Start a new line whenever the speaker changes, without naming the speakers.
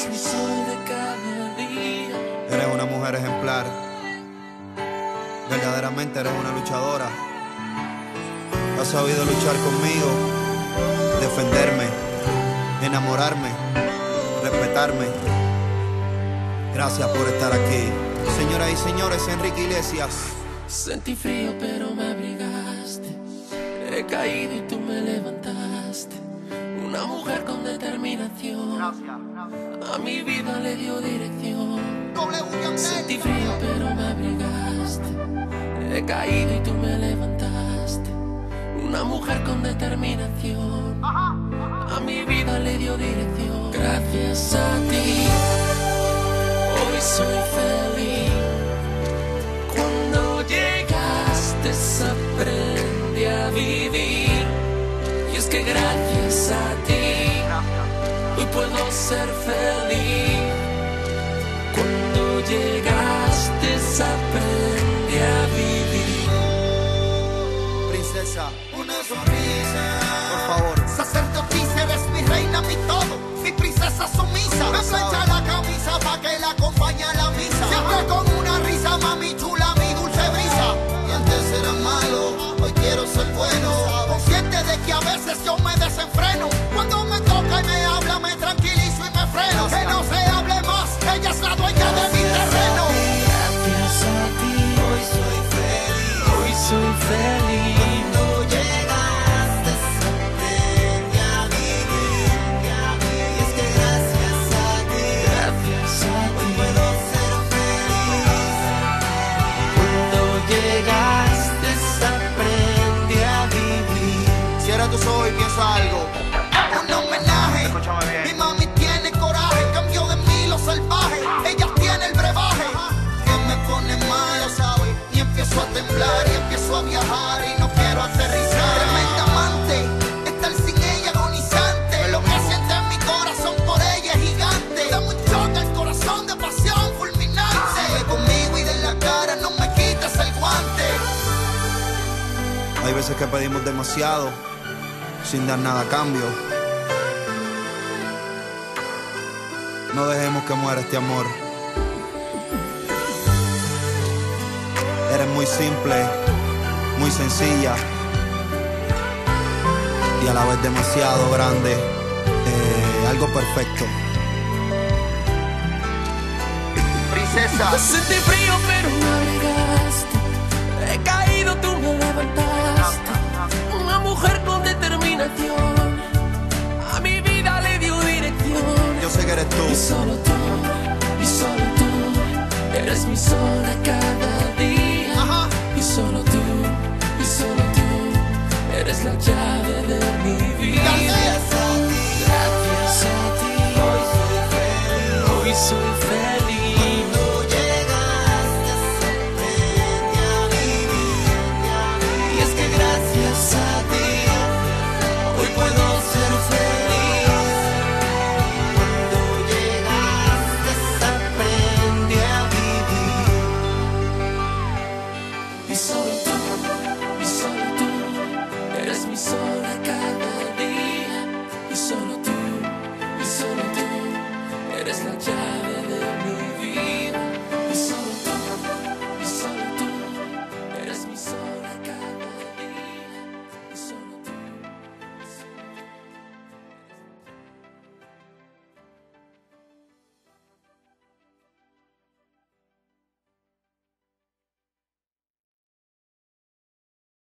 Eres mi sol de cada día.
Eres una mujer ejemplar. Verdaderamente eres una luchadora. Has sabido luchar conmigo, defenderme, enamorarme, respetarme. Gracias por estar aquí. Señoras y señores, Enrique Iglesias.
Sentí frío pero me abrigaste. He caído y tú me levantaste. Una mujer con determinación. A mi vida le dio dirección. Sentí frío pero me abrigaste. He caído y tú me levantaste. Una mujer con determinación. A mi vida le dio dirección. Gracias a ti. Hoy soy feliz. Cuando llegaste aprendí a vivir. Y es que gracias hoy puedo ser feliz. Cuando llegaste aprendí a vivir.
Princesa,
Una sonrisa.
por favor.
Sacerdotisa, eres mi reina, mi todo. Mi princesa sumisa. Me plancha la camisa pa' que la acompañe a la misa. Siempre con llegaste aprendí a vivir.
Cierra tus ojos y piensa algo. Hay veces que pedimos demasiado sin dar nada a cambio. No dejemos que muera este amor. Eres muy simple, muy sencilla y a la vez demasiado grande. Eh, algo perfecto. Princesa.
Sentí frío pero Y solo tú, y solo tú, eres mi sol de just like